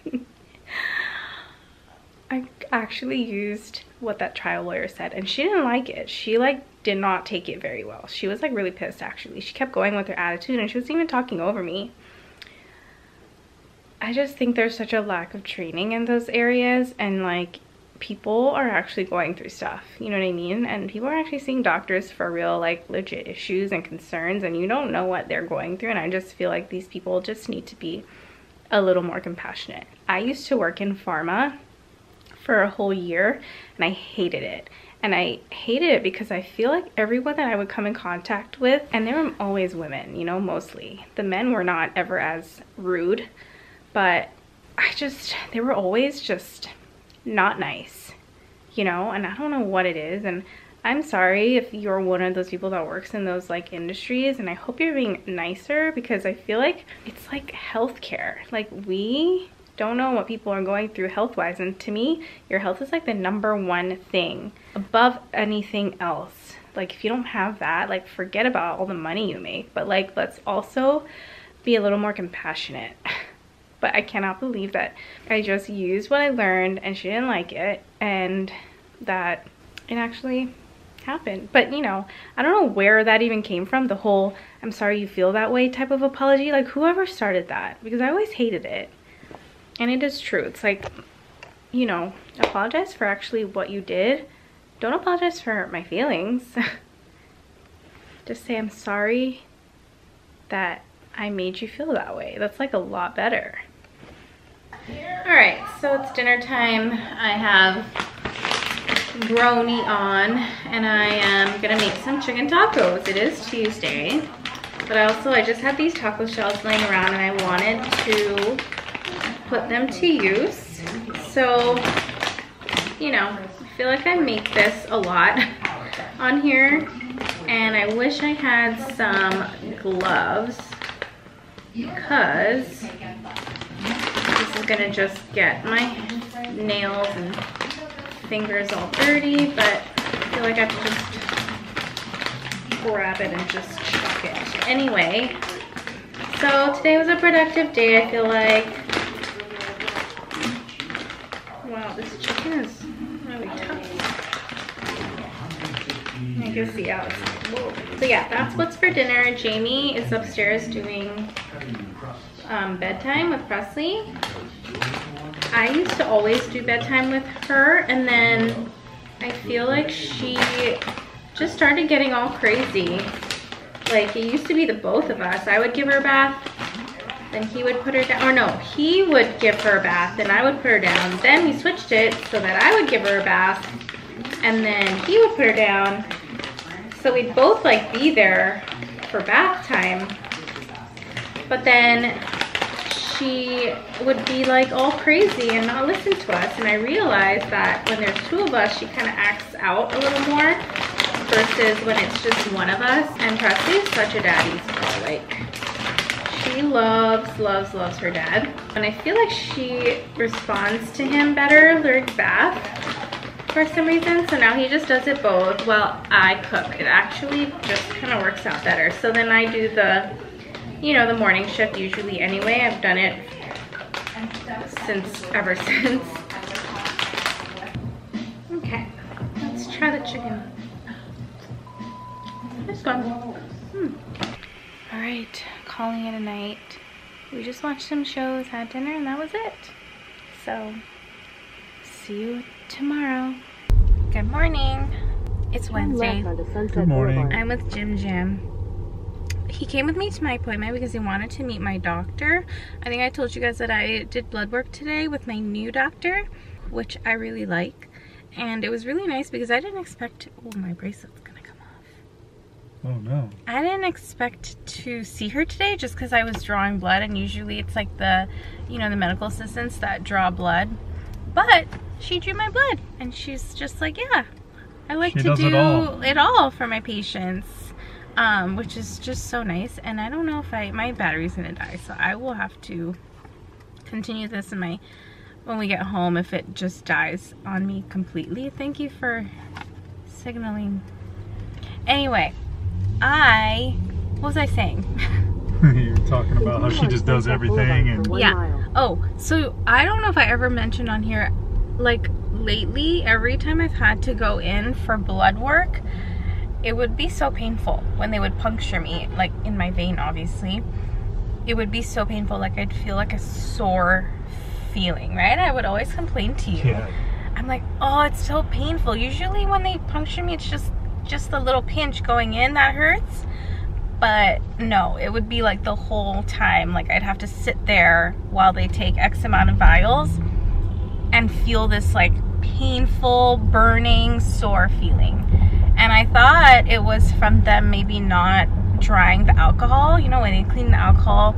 [LAUGHS] Actually used what that trial lawyer said and she didn't like it. She like did not take it very well. She was like really pissed actually. She kept going with her attitude and she was even talking over me. I just think there's such a lack of training in those areas and like people are actually going through stuff, you know what I mean? And people are actually seeing doctors for real like legit issues and concerns and you don't know what they're going through and I just feel like these people just need to be a little more compassionate. I used to work in pharma for a whole year and I hated it. And I hated it because I feel like everyone that I would come in contact with, and they were always women, you know, mostly. The men were not ever as rude, but I just, they were always just not nice, you know, and I don't know what it is. And I'm sorry if you're one of those people that works in those like industries and I hope you're being nicer because I feel like it's like healthcare. Like we don't know what people are going through health wise and to me your health is like the number one thing above anything else like if you don't have that like forget about all the money you make but like let's also be a little more compassionate [LAUGHS] but I cannot believe that I just used what I learned and she didn't like it and that it actually happened. But you know, I don't know where that even came from, the whole I'm sorry you feel that way type of apology. Like whoever started that because I always hated it. And it is true. It's like, you know, apologize for actually what you did. Don't apologize for my feelings. [LAUGHS] Just say I'm sorry that I made you feel that way. That's like a lot better. All right, so it's dinner time. I have brony on and I am gonna make some chicken tacos. It is Tuesday, but also I just had these taco shells laying around and I wanted to put them to use. So, you know, I feel like I make this a lot [LAUGHS] on here and I wish I had some gloves because this is gonna just get my nails and fingers all dirty, but I feel like I have to just grab it and just chuck it. Anyway, so today was a productive day, I feel like. Wow, this chicken is really tough. I can see So yeah, that's what's for dinner. Jamie is upstairs doing um, bedtime with Presley. I used to always do bedtime with her and then I feel like she just started getting all crazy. Like it used to be the both of us. I would give her a bath, then he would put her down. Or no, he would give her a bath, then I would put her down. Then we switched it so that I would give her a bath and then he would put her down. So we'd both like be there for bath time. But then she would be like all crazy and not listen to us. And I realized that when there's two of us, she kind of acts out a little more versus when it's just one of us. And Presley is such a daddy's girl. Like, she loves, loves, loves her dad. And I feel like she responds to him better during bath for some reason. So now he just does it both while I cook. It actually just kind of works out better. So then I do the you know, the morning shift usually anyway. I've done it since, ever [LAUGHS] since. Okay, let's try the chicken. This one. Hmm. All right, calling it a night. We just watched some shows, had dinner, and that was it. So, see you tomorrow. Good morning. It's Wednesday. Good morning. I'm with Jim Jim he came with me to my appointment because he wanted to meet my doctor. I think I told you guys that I did blood work today with my new doctor, which I really like. And it was really nice because I didn't expect, oh, my bracelet's gonna come off. Oh no. I didn't expect to see her today just because I was drawing blood and usually it's like the, you know, the medical assistants that draw blood. But she drew my blood and she's just like, yeah, I like She to do it all. it all for my patients um, which is just so nice. And I don't know if I, my battery's gonna die, so I will have to continue this in my, when we get home, if it just dies on me completely. Thank you for signaling. Anyway, I, what was I saying? [LAUGHS] You're talking about how she just does everything and Yeah. Oh, so I don't know if I ever mentioned on here, like lately, every time I've had to go in for blood work, it would be so painful when they would puncture me, like in my vein, obviously. It would be so painful, like I'd feel like a sore feeling, right? I would always complain to you. yeah. I'm like, oh, it's so painful. Usually when they puncture me, it's just just the little pinch going in that hurts. But no, it would be like the whole time. Like I'd have to sit there while they take X amount of vials and feel this like painful, burning, sore feeling. And I thought it was from them maybe not drying the alcohol. You know, when they clean the alcohol,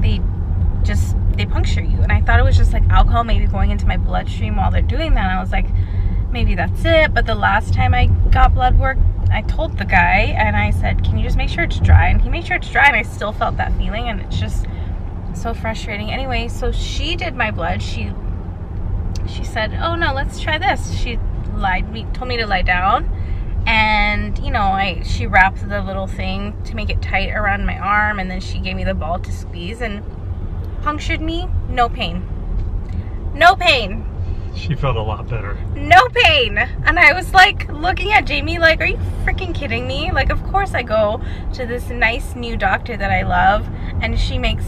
they just they puncture you. And I thought it was just like alcohol maybe going into my bloodstream while they're doing that. And I was like, maybe that's it. But the last time I got blood work, I told the guy and I said, can you just make sure it's dry? And he made sure it's dry and I still felt that feeling and it's just so frustrating. Anyway, so she did my blood. She she said, oh no, let's try this. She lied me, told me to lie down and you know I she wrapped the little thing to make it tight around my arm and then she gave me the ball to squeeze and punctured me, no pain. No pain. She felt a lot better. No pain. And I was like looking at Jamie like, are you freaking kidding me? Like, of course I go to this nice new doctor that I love and she makes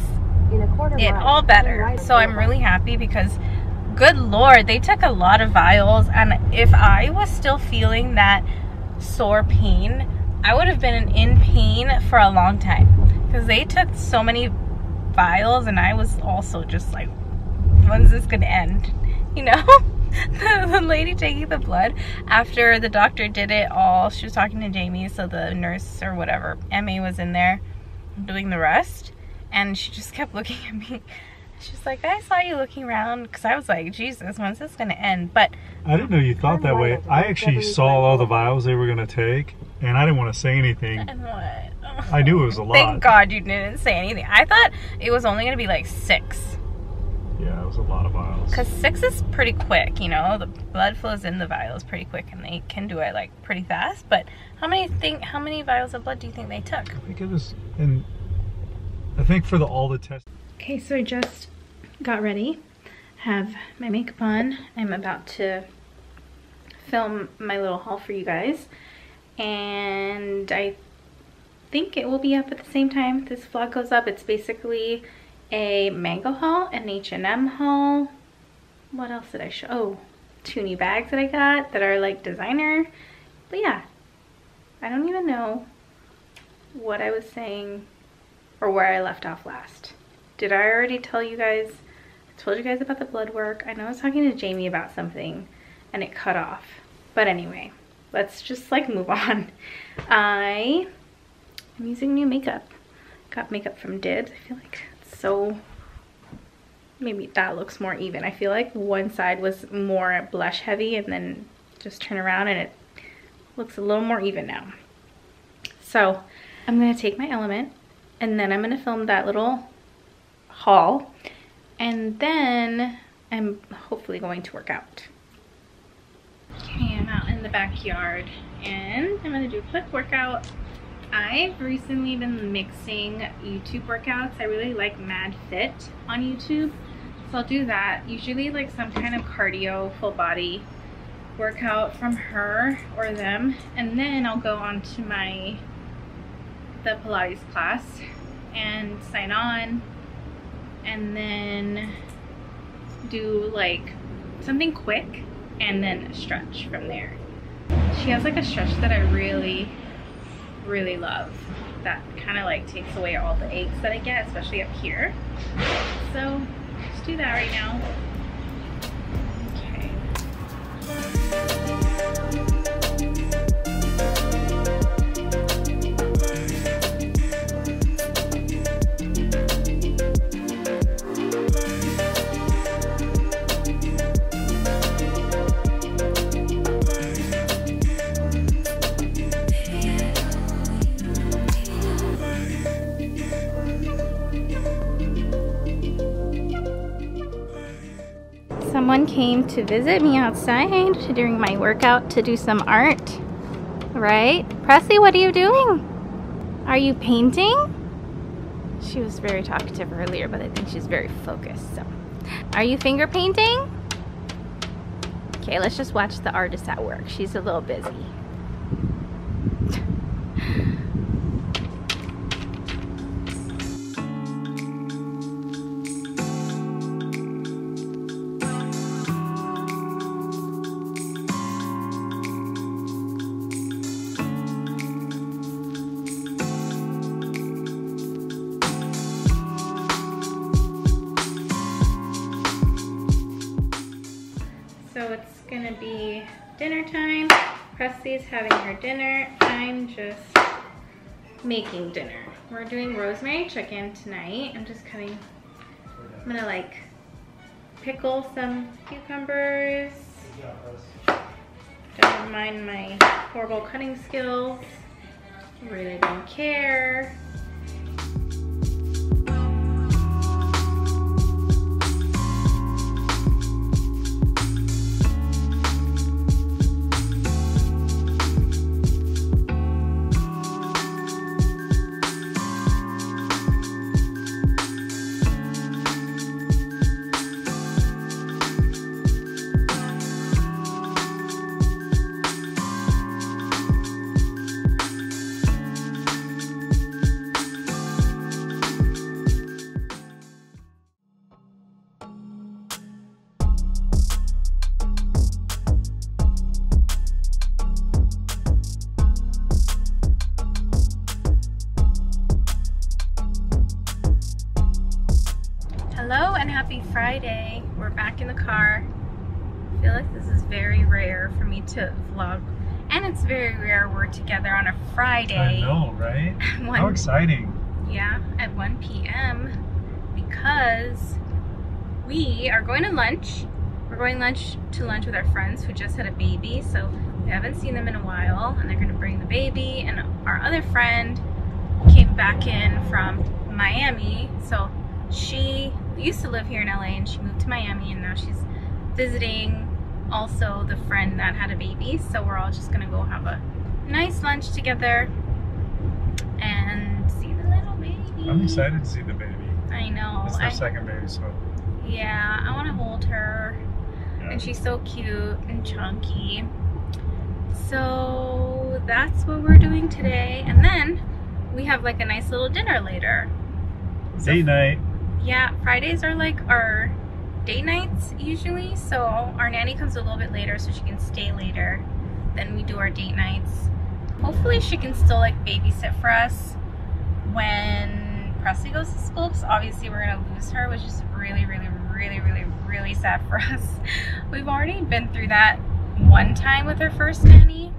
In a quarter it mile, all better. So I'm really happy because good lord, they took a lot of vials and if I was still feeling that sore pain, I would have been in pain for a long time because they took so many vials and I was also just like when's this gonna end? [LAUGHS] You know? the, [LAUGHS] the lady taking the blood after the doctor did it all, she was talking to Jamie, so the nurse or whatever, MA was in there doing the rest and she just kept [LAUGHS] looking at me. She's like, I saw you looking around because I was like, Jesus, when's this gonna end? But I didn't know you thought that way. I actually saw all the vials they were going to take, and I didn't want to say anything. and what? I knew it was a lot. Thank God you didn't say anything. I thought it was only gonna be like six. Yeah, it was a lot of vials. Because six is pretty quick, you know. The blood flows in the vials pretty quick, and they can do it like pretty fast. But how many think? How many vials of blood do you think they took? I think it was, and I think for the all the tests. Okay, so I just got ready, have my makeup on. I'm about to film my little haul for you guys, and I think it will be up at the same time this vlog goes up. It's basically a mango haul, an H&M haul. What else did I show? Oh, new bags that I got that are like designer. But yeah, I don't even know what I was saying or where I left off last. Did I already tell you guys? I told you guys about the blood work. I know I was talking to Jamie about something and it cut off. But anyway, let's just like move [LAUGHS] on. I am using new makeup. Got makeup from Dibs. I feel like so, maybe that looks more even. I feel like one side was more blush heavy and then just turn around and it looks a little more even now. So I'm gonna take my element and then I'm gonna film that little haul and then I'm hopefully going to work out. Okay, I'm out in the backyard and I'm gonna do a quick workout. I've recently been mixing YouTube workouts. I really like Mad Fit on YouTube. So I'll do that. Usually like some kind of cardio, full body workout from her or them. And then I'll go on to my the Pilates class and sign on and then do like something quick and then stretch from there. She has like a stretch that I really, really love that kind of like takes away all the aches that I get, especially up here. So let's do that right now. Came to visit me outside during my workout to do some art. Right? Presley, what are you doing? Are you painting? She was very talkative earlier, but I think she's very focused. So, are you finger painting? Okay, let's just watch the artist at work. She's a little busy. Having her dinner. I'm just making dinner. We're doing rosemary chicken tonight. I'm just cutting, I'm gonna like pickle some cucumbers. Don't mind my horrible cutting skills. Really don't care. Friday. I know, right? [LAUGHS] One- How exciting. Yeah, at 1 p.m. because we are going to lunch. We're going lunch to lunch with our friends who just had a baby, so we haven't seen them in a while, and they're going to bring the baby. And our other friend came back in from Miami, so she used to live here in LA and she moved to Miami, and now she's visiting also the friend that had a baby. So we're all just going to go have a nice lunch together and see the little baby. I'm excited to see the baby. I know. It's their I- second baby, so yeah, I want to hold her. yeah. And she's so cute and chunky. So that's what we're doing today. And then we have like a nice little dinner later. date night. Yeah, Fridays are like our date nights usually. So our nanny comes a little bit later so she can stay later. Then we do our date nights. Hopefully she can still like babysit for us when Presley goes to school because obviously we're gonna lose her, which is really, really, really, really, really sad for [LAUGHS] us. We've already been through that one time with her first nanny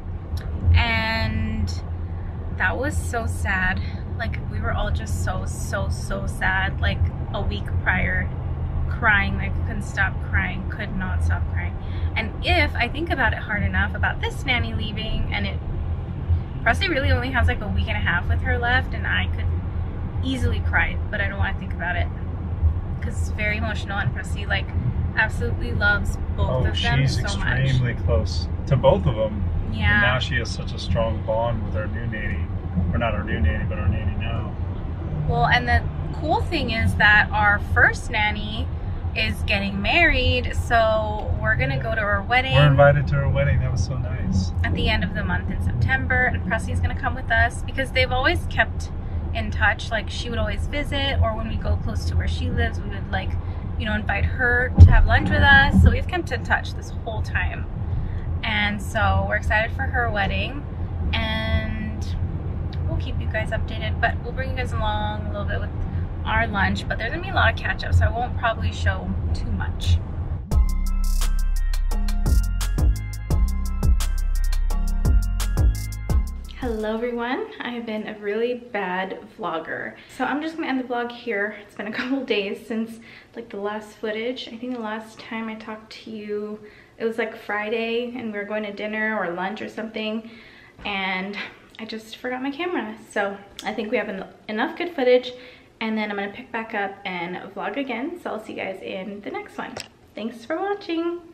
and that was so sad. Like we were all just so, so, so sad. Like a week prior, crying, like couldn't stop crying, could not stop crying. And if I think about it hard enough about this nanny leaving and it Presley really only has like a week and a half with her left and I could easily cry, but I don't want to think about it because it's very emotional and Presley like absolutely loves both Oh, of them she's so much. extremely close to both of them. Yeah. And now she has such a strong bond with our new nanny. Or not our new nanny, but our nanny now. Well, and the cool thing is that our first nanny is getting married, so we're gonna go to her wedding We're invited to her wedding. That was so nice. at the end of the month in September, and Presley's gonna come with us because they've always kept in touch. Like she would always visit, or when we go close to where she lives, we would like, you know, invite her to have lunch with us. So we've kept in touch this whole time, and so we're excited for her wedding, and we'll keep you guys updated. But we'll bring you guys along a little bit with our lunch. But there's gonna be a lot of catch up, so I won't probably show too much. Hello everyone, I have been a really bad vlogger. So I'm just gonna end the vlog here. It's been a [LAUGHS] couple days since like the last footage. I think the last time I talked to you, it was like Friday and we were going to dinner or lunch or something and I just forgot my camera. So I think we have en enough good footage and then I'm gonna pick back up and vlog again. So I'll see you guys in the next one. Thanks for watching.